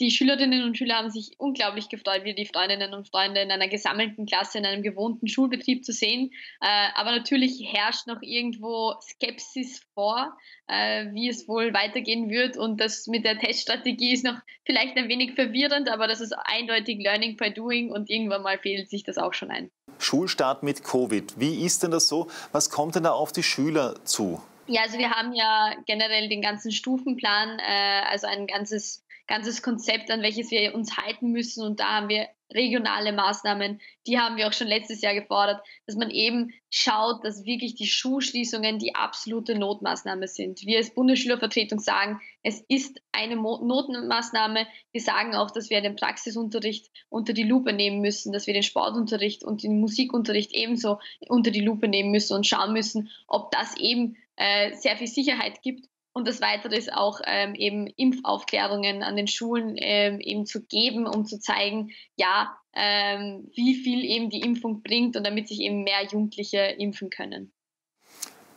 die Schülerinnen und Schüler haben sich unglaublich gefreut, wie die Freundinnen und Freunde in einer gesammelten Klasse, in einem gewohnten Schulbetrieb zu sehen. Äh, aber natürlich herrscht noch irgendwo Skepsis vor, äh, wie es wohl weitergehen wird. Und das mit der Teststrategie ist noch vielleicht ein wenig verwirrend, aber das ist eindeutig Learning by Doing und irgendwann mal fehlt sich das auch schon ein. Schulstart mit Covid. Wie ist denn das so? Was kommt denn da auf die Schüler zu? Ja, also wir haben ja generell den ganzen Stufenplan, äh, also ein ganzes ganzes Konzept, an welches wir uns halten müssen. Und da haben wir regionale Maßnahmen, die haben wir auch schon letztes Jahr gefordert, dass man eben schaut, dass wirklich die Schulschließungen die absolute Notmaßnahme sind. Wir als Bundesschülervertretung sagen, es ist eine Notmaßnahme. Wir sagen auch, dass wir den Praxisunterricht unter die Lupe nehmen müssen, dass wir den Sportunterricht und den Musikunterricht ebenso unter die Lupe nehmen müssen und schauen müssen, ob das eben äh, sehr viel Sicherheit gibt und das Weitere ist auch ähm, eben Impfaufklärungen an den Schulen ähm, eben zu geben, um zu zeigen, ja, ähm, wie viel eben die Impfung bringt und damit sich eben mehr Jugendliche impfen können.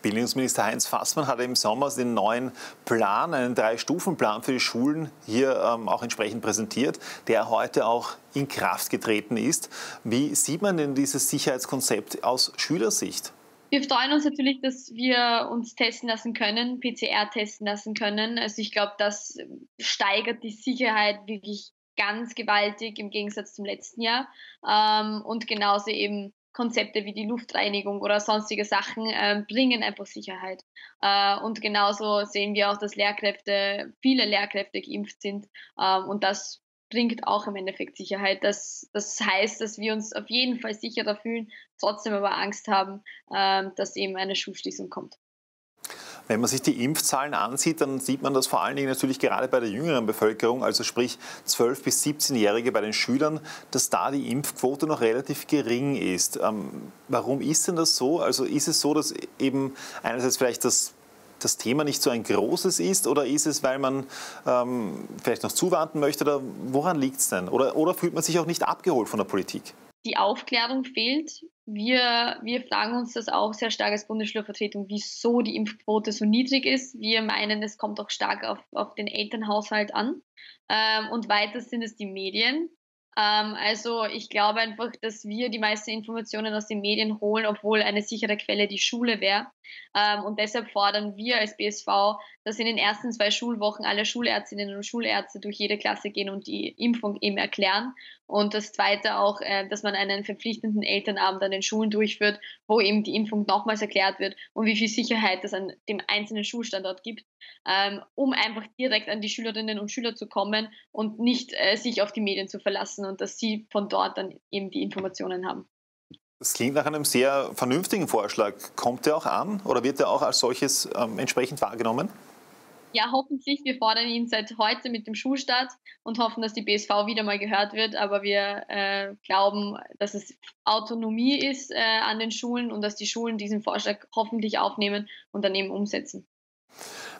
Bildungsminister Heinz Fassmann hat im Sommer den neuen Plan, einen Drei-Stufen-Plan für die Schulen hier ähm, auch entsprechend präsentiert, der heute auch in Kraft getreten ist. Wie sieht man denn dieses Sicherheitskonzept aus Schülersicht? Wir freuen uns natürlich, dass wir uns testen lassen können, PCR testen lassen können. Also ich glaube, das steigert die Sicherheit wirklich ganz gewaltig im Gegensatz zum letzten Jahr. Ähm, und genauso eben Konzepte wie die Luftreinigung oder sonstige Sachen äh, bringen einfach Sicherheit. Äh, und genauso sehen wir auch, dass Lehrkräfte, viele Lehrkräfte geimpft sind. Äh, und das bringt auch im Endeffekt Sicherheit. Das, das heißt, dass wir uns auf jeden Fall sicherer fühlen, trotzdem aber Angst haben, äh, dass eben eine Schulschließung kommt. Wenn man sich die Impfzahlen ansieht, dann sieht man das vor allen Dingen natürlich gerade bei der jüngeren Bevölkerung, also sprich 12- bis 17-Jährige bei den Schülern, dass da die Impfquote noch relativ gering ist. Ähm, warum ist denn das so? Also ist es so, dass eben einerseits vielleicht das das Thema nicht so ein großes ist oder ist es, weil man ähm, vielleicht noch zuwarten möchte oder woran liegt es denn? Oder, oder fühlt man sich auch nicht abgeholt von der Politik? Die Aufklärung fehlt. Wir, wir fragen uns das auch sehr stark als Bundesschülervertretung, wieso die Impfquote so niedrig ist. Wir meinen, es kommt auch stark auf, auf den Elternhaushalt an. Ähm, und weiter sind es die Medien, ähm, also ich glaube einfach, dass wir die meisten Informationen aus den Medien holen, obwohl eine sichere Quelle die Schule wäre. Ähm, und deshalb fordern wir als BSV, dass in den ersten zwei Schulwochen alle Schulärztinnen und Schulärzte durch jede Klasse gehen und die Impfung eben erklären. Und das Zweite auch, äh, dass man einen verpflichtenden Elternabend an den Schulen durchführt, wo eben die Impfung nochmals erklärt wird und wie viel Sicherheit es an dem einzelnen Schulstandort gibt, ähm, um einfach direkt an die Schülerinnen und Schüler zu kommen und nicht äh, sich auf die Medien zu verlassen und dass sie von dort dann eben die Informationen haben. Das klingt nach einem sehr vernünftigen Vorschlag. Kommt der auch an oder wird der auch als solches ähm, entsprechend wahrgenommen? Ja, hoffentlich. Wir fordern ihn seit heute mit dem Schulstart und hoffen, dass die BSV wieder mal gehört wird. Aber wir äh, glauben, dass es Autonomie ist äh, an den Schulen und dass die Schulen diesen Vorschlag hoffentlich aufnehmen und dann eben umsetzen.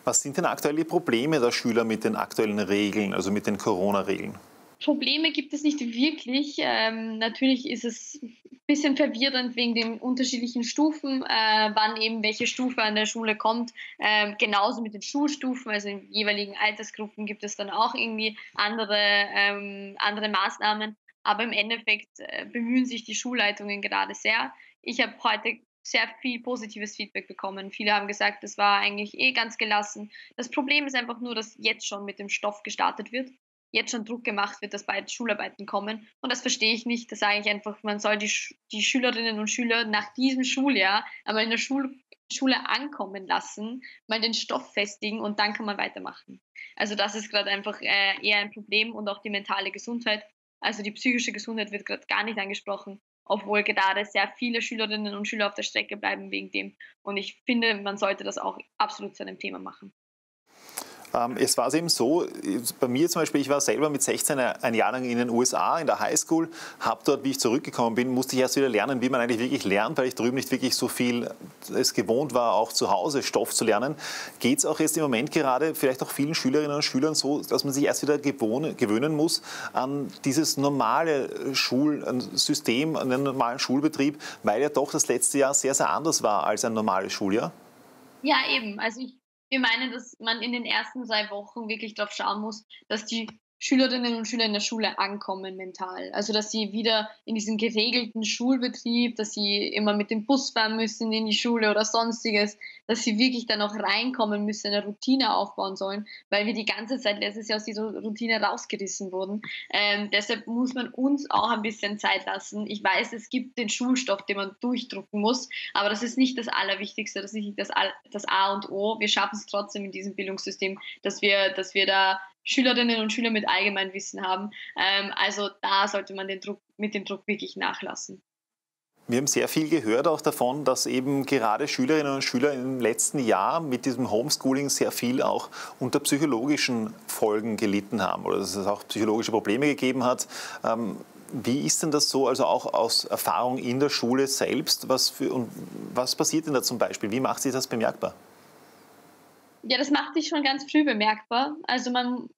Was sind denn aktuell die Probleme der Schüler mit den aktuellen Regeln, also mit den Corona-Regeln? Probleme gibt es nicht wirklich. Ähm, natürlich ist es ein bisschen verwirrend wegen den unterschiedlichen Stufen, äh, wann eben welche Stufe an der Schule kommt. Ähm, genauso mit den Schulstufen, also in jeweiligen Altersgruppen gibt es dann auch irgendwie andere, ähm, andere Maßnahmen. Aber im Endeffekt äh, bemühen sich die Schulleitungen gerade sehr. Ich habe heute sehr viel positives Feedback bekommen. Viele haben gesagt, das war eigentlich eh ganz gelassen. Das Problem ist einfach nur, dass jetzt schon mit dem Stoff gestartet wird jetzt schon Druck gemacht wird, dass bald Schularbeiten kommen. Und das verstehe ich nicht. Da sage ich einfach, man soll die, die Schülerinnen und Schüler nach diesem Schuljahr einmal in der Schul Schule ankommen lassen, mal den Stoff festigen und dann kann man weitermachen. Also das ist gerade einfach äh, eher ein Problem und auch die mentale Gesundheit. Also die psychische Gesundheit wird gerade gar nicht angesprochen, obwohl gerade sehr viele Schülerinnen und Schüler auf der Strecke bleiben wegen dem. Und ich finde, man sollte das auch absolut zu einem Thema machen. Ähm, es war eben so, bei mir zum Beispiel, ich war selber mit 16 ein Jahr lang in den USA, in der Highschool, habe dort, wie ich zurückgekommen bin, musste ich erst wieder lernen, wie man eigentlich wirklich lernt, weil ich drüben nicht wirklich so viel es gewohnt war, auch zu Hause Stoff zu lernen. Geht es auch jetzt im Moment gerade vielleicht auch vielen Schülerinnen und Schülern so, dass man sich erst wieder gewöhnen muss an dieses normale Schulsystem, an den normalen Schulbetrieb, weil ja doch das letzte Jahr sehr, sehr anders war als ein normales Schuljahr? Ja, eben. Also ich wir meinen, dass man in den ersten zwei Wochen wirklich darauf schauen muss, dass die Schülerinnen und Schüler in der Schule ankommen mental. Also dass sie wieder in diesen geregelten Schulbetrieb, dass sie immer mit dem Bus fahren müssen in die Schule oder sonstiges, dass sie wirklich dann auch reinkommen müssen, eine Routine aufbauen sollen, weil wir die ganze Zeit letztes Jahr aus dieser Routine rausgerissen wurden. Ähm, deshalb muss man uns auch ein bisschen Zeit lassen. Ich weiß, es gibt den Schulstoff, den man durchdrucken muss, aber das ist nicht das Allerwichtigste, das ist nicht das, das A und O. Wir schaffen es trotzdem in diesem Bildungssystem, dass wir, dass wir da Schülerinnen und Schüler mit Allgemeinwissen haben. Ähm, also da sollte man den Druck, mit dem Druck wirklich nachlassen. Wir haben sehr viel gehört auch davon, dass eben gerade Schülerinnen und Schüler im letzten Jahr mit diesem Homeschooling sehr viel auch unter psychologischen Folgen gelitten haben oder dass es auch psychologische Probleme gegeben hat. Ähm, wie ist denn das so, also auch aus Erfahrung in der Schule selbst? Was, für, und was passiert denn da zum Beispiel? Wie macht sich das bemerkbar? Ja, das macht sich schon ganz früh bemerkbar. Also man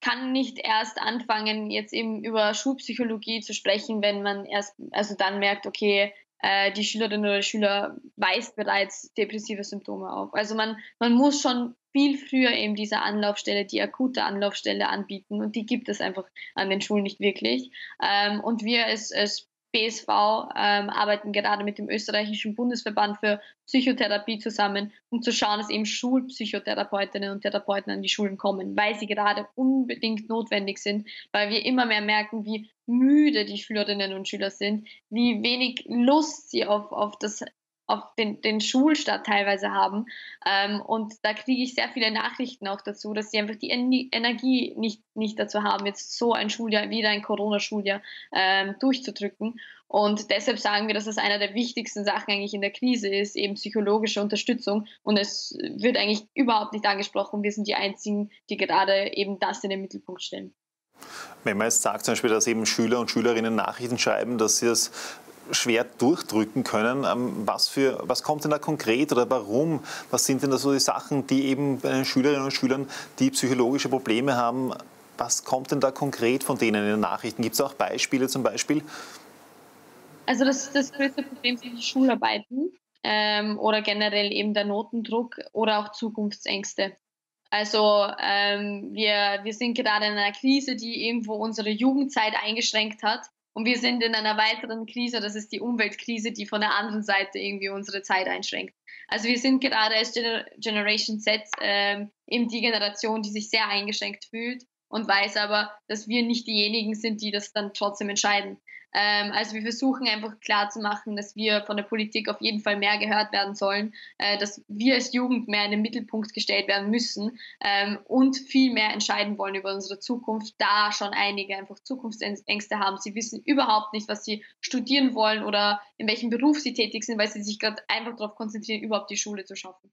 kann nicht erst anfangen, jetzt eben über Schulpsychologie zu sprechen, wenn man erst, also dann merkt, okay, äh, die Schülerin oder der Schüler weist bereits depressive Symptome auf. Also man, man muss schon viel früher eben diese Anlaufstelle, die akute Anlaufstelle anbieten und die gibt es einfach an den Schulen nicht wirklich. Ähm, und wir als, als BSV ähm, arbeiten gerade mit dem österreichischen Bundesverband für Psychotherapie zusammen, um zu schauen, dass eben Schulpsychotherapeutinnen und Therapeuten an die Schulen kommen, weil sie gerade unbedingt notwendig sind, weil wir immer mehr merken, wie müde die Schülerinnen und Schüler sind, wie wenig Lust sie auf, auf das auf den, den Schulstart teilweise haben. Ähm, und da kriege ich sehr viele Nachrichten auch dazu, dass sie einfach die Energie nicht, nicht dazu haben, jetzt so ein Schuljahr, wieder ein Corona-Schuljahr ähm, durchzudrücken. Und deshalb sagen wir, dass das einer der wichtigsten Sachen eigentlich in der Krise ist, eben psychologische Unterstützung. Und es wird eigentlich überhaupt nicht angesprochen. Wir sind die Einzigen, die gerade eben das in den Mittelpunkt stellen. Wenn man jetzt sagt zum Beispiel, dass eben Schüler und Schülerinnen Nachrichten schreiben, dass sie das schwer durchdrücken können. Ähm, was, für, was kommt denn da konkret oder warum? Was sind denn da so die Sachen, die eben bei den Schülerinnen und Schülern, die psychologische Probleme haben, was kommt denn da konkret von denen in den Nachrichten? Gibt es auch Beispiele zum Beispiel? Also das, das größte Problem sind die Schularbeiten ähm, oder generell eben der Notendruck oder auch Zukunftsängste. Also ähm, wir, wir sind gerade in einer Krise, die irgendwo unsere Jugendzeit eingeschränkt hat. Und wir sind in einer weiteren Krise, das ist die Umweltkrise, die von der anderen Seite irgendwie unsere Zeit einschränkt. Also wir sind gerade als Gener Generation Z ähm, eben die Generation, die sich sehr eingeschränkt fühlt und weiß aber, dass wir nicht diejenigen sind, die das dann trotzdem entscheiden. Ähm, also wir versuchen einfach klarzumachen, dass wir von der Politik auf jeden Fall mehr gehört werden sollen, äh, dass wir als Jugend mehr in den Mittelpunkt gestellt werden müssen ähm, und viel mehr entscheiden wollen über unsere Zukunft, da schon einige einfach Zukunftsängste haben. Sie wissen überhaupt nicht, was sie studieren wollen oder in welchem Beruf sie tätig sind, weil sie sich gerade einfach darauf konzentrieren, überhaupt die Schule zu schaffen.